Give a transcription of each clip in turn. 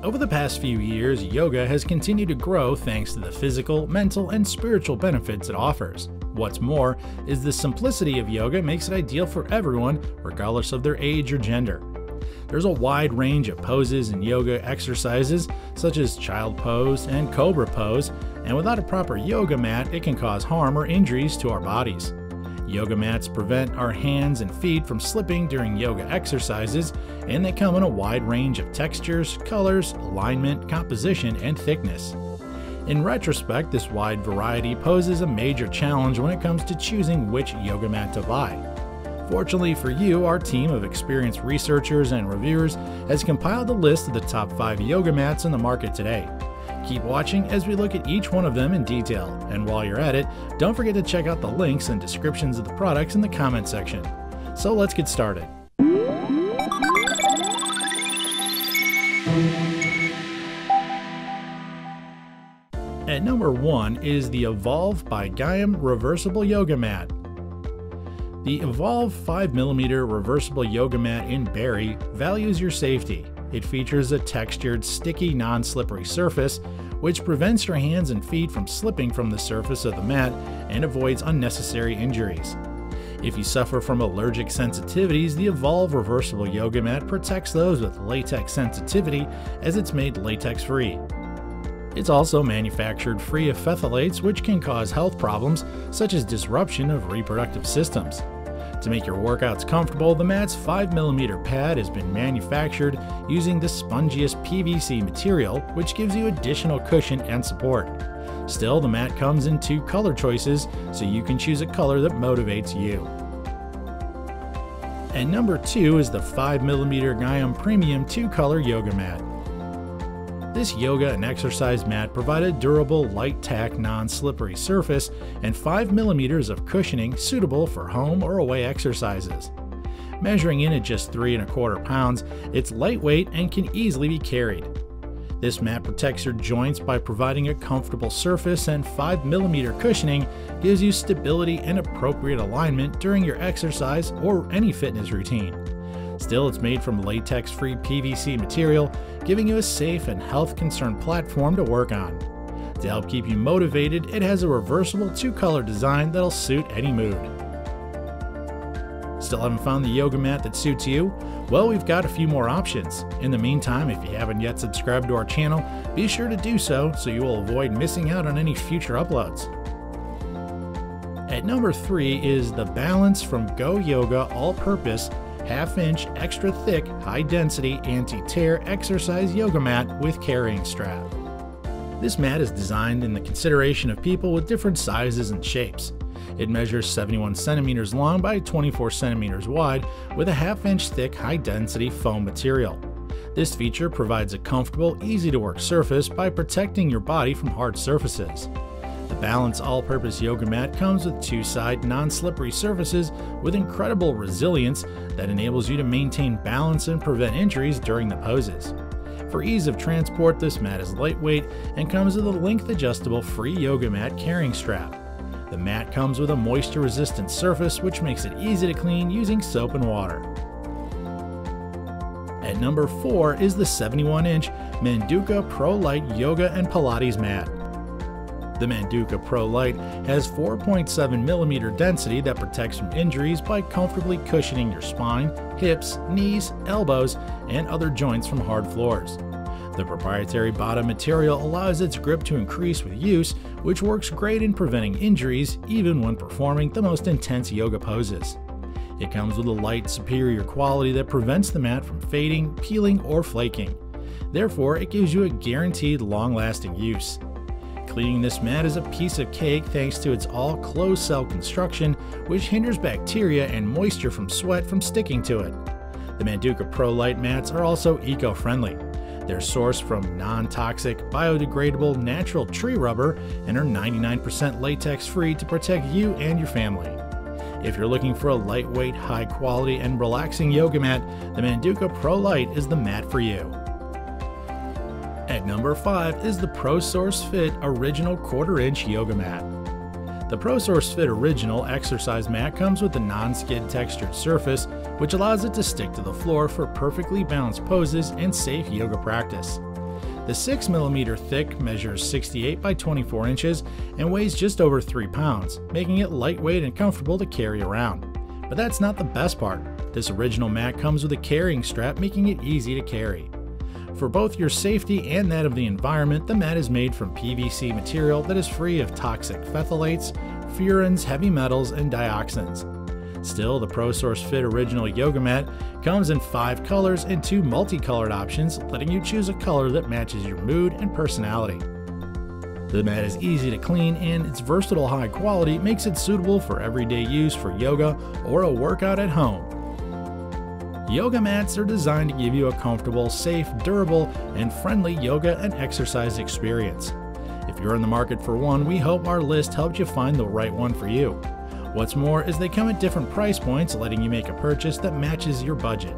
Over the past few years, yoga has continued to grow thanks to the physical, mental, and spiritual benefits it offers. What's more, is the simplicity of yoga makes it ideal for everyone, regardless of their age or gender. There's a wide range of poses and yoga exercises, such as child pose and cobra pose, and without a proper yoga mat, it can cause harm or injuries to our bodies. Yoga mats prevent our hands and feet from slipping during yoga exercises, and they come in a wide range of textures, colors, alignment, composition, and thickness. In retrospect, this wide variety poses a major challenge when it comes to choosing which yoga mat to buy. Fortunately for you, our team of experienced researchers and reviewers has compiled a list of the top 5 yoga mats in the market today. Keep watching as we look at each one of them in detail, and while you're at it, don't forget to check out the links and descriptions of the products in the comment section. So let's get started. At number 1 is the Evolve by Gaiam Reversible Yoga Mat. The Evolve 5mm Reversible Yoga Mat in Berry values your safety it features a textured, sticky, non slippery surface, which prevents your hands and feet from slipping from the surface of the mat and avoids unnecessary injuries. If you suffer from allergic sensitivities, the Evolve Reversible Yoga Mat protects those with latex sensitivity as it's made latex free. It's also manufactured free of phthalates, which can cause health problems such as disruption of reproductive systems. To make your workouts comfortable, the mat's 5mm pad has been manufactured using the spongiest PVC material, which gives you additional cushion and support. Still, the mat comes in two color choices, so you can choose a color that motivates you. And number 2 is the 5mm Gaiam Premium 2 Color Yoga Mat. This yoga and exercise mat provide a durable, light tack, non-slippery surface and 5 millimeters of cushioning suitable for home or away exercises. Measuring in at just 3 and a quarter pounds, it's lightweight and can easily be carried. This mat protects your joints by providing a comfortable surface and 5 millimeter cushioning gives you stability and appropriate alignment during your exercise or any fitness routine. Still, it's made from latex free PVC material, giving you a safe and health concerned platform to work on. To help keep you motivated, it has a reversible two color design that'll suit any mood. Still haven't found the yoga mat that suits you? Well, we've got a few more options. In the meantime, if you haven't yet subscribed to our channel, be sure to do so so you will avoid missing out on any future uploads. At number 3 is the BalanceFrom GoYoga All Purpose half inch extra thick high density anti-tear exercise yoga mat with carrying strap. This mat is designed in the consideration of people with different sizes and shapes. It measures 71 centimeters long by 24 centimeters wide with a half inch thick high density foam material. This feature provides a comfortable, easy to work surface by protecting your body from hard surfaces. The Balance all-purpose yoga mat comes with two-side non-slippery surfaces with incredible resilience that enables you to maintain balance and prevent injuries during the poses. For ease of transport, this mat is lightweight and comes with a length adjustable free yoga mat carrying strap. The mat comes with a moisture resistant surface which makes it easy to clean using soap and water. At number 4 is the 71 inch Manduka PROlite Yoga and Pilates mat. The Manduka PROlite has 4.7mm density that protects from injuries by comfortably cushioning your spine, hips, knees, elbows, and other joints from hard floors. The proprietary bottom material allows its grip to increase with use, which works great in preventing injuries even when performing the most intense yoga poses. It comes with a light, superior quality that prevents the mat from fading, peeling, or flaking. Therefore, it gives you a guaranteed long lasting use. Cleaning this mat is a piece of cake thanks to its all closed cell construction, which hinders bacteria and moisture from sweat from sticking to it. The Manduka PROlite mats are also eco friendly. They're sourced from non toxic, biodegradable, natural tree rubber and are 99% latex free to protect you and your family. If you're looking for a lightweight, high quality, and relaxing yoga mat, the Manduka PROlite is the mat for you. Number 5 is the ProsourceFit Original Quarter Inch Yoga Mat. The ProsourceFit Original exercise mat comes with a non-skid textured surface, which allows it to stick to the floor for perfectly balanced poses and safe yoga practice. The 6mm thick measures 68 by 24 inches and weighs just over 3 pounds, making it lightweight and comfortable to carry around. But that's not the best part. This original mat comes with a carrying strap making it easy to carry. For both your safety and that of the environment, the mat is made from PVC material that is free of toxic phthalates, furans, heavy metals, and dioxins. Still, the ProsourceFit Original Yoga Mat comes in five colors and two multicolored options, letting you choose a color that matches your mood and personality. The mat is easy to clean and its versatile high quality makes it suitable for everyday use for yoga or a workout at home. Yoga mats are designed to give you a comfortable, safe, durable, and friendly yoga and exercise experience. If you're in the market for one, we hope our list helped you find the right one for you. What's more is they come at different price points, letting you make a purchase that matches your budget.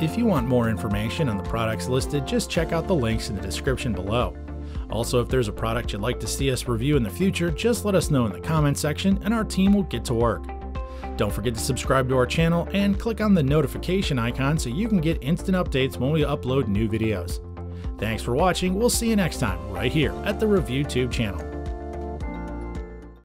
If you want more information on the products listed, just check out the links in the description below. Also, if there's a product you'd like to see us review in the future, just let us know in the comment section and our team will get to work. Don't forget to subscribe to our channel and click on the notification icon so you can get instant updates when we upload new videos. Thanks for watching, we'll see you next time right here at the ReviewTube channel.